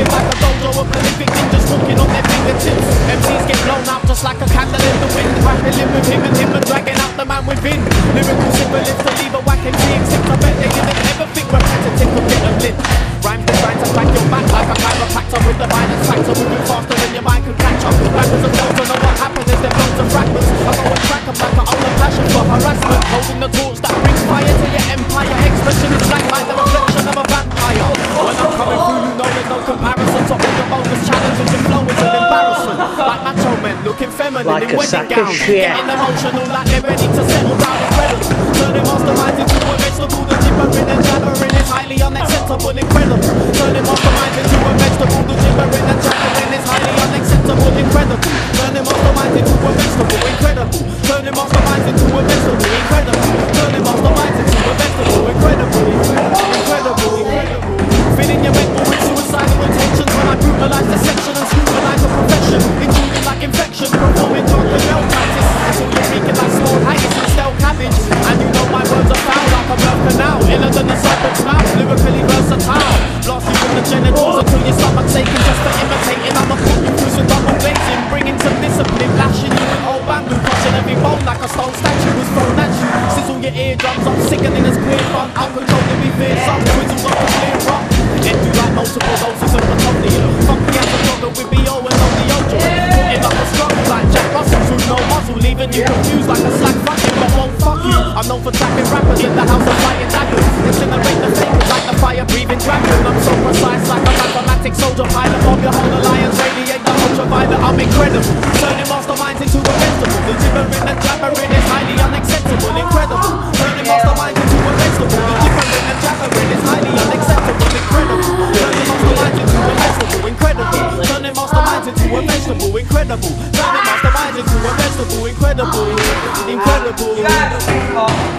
Ripping like a dojo of prolific ninjas walking on their fingertips. MCs get blown out just like a candle in the wind. Rapping live with him and him and dragging out the man within. Lyrical syphilis to leave a whack MC, except I bet they didn't ever think repetitive of bit of lint. Rhymes designed to crack your back like a chiropractor with the mind. Feminine Like in a wedding gowns. Getting emotional like they're ready to settle down. Turning masterminds into a vegetable. The gibbering and jabbering is highly unacceptable, incredible. Turning masterminds into a vegetable. The gibbering and genitals until your stomach shaking just for imitating. I'ma put you through some double glazing, bringing some discipline, lashing you with old bamboo, crushing every bone like a stone statue was thrown at you. Sizzle your eardrums, I'm sickening as clear fun, uncontrollably some twizzles off the clear rock. And you like multiple doses of plutonium. Funky as a dogger with BO and the ojo. Putting up a struggle like Jack Russell through no muzzle, leaving you confused like a slack fucking, but won't fuck you. I'm known for trapping rappers in the house of flying incredible. Turning masterminds into vegetable. The gibbering and jabbering is highly unacceptable. Incredible. Turning masterminds into a vegetable. The gibbering and jabbering is highly unacceptable. Incredible. Turning masterminds into a vegetable. Incredible. Turning masterminds into a vegetable. Incredible. Turning masterminds into a vegetable. Incredible. Incredible.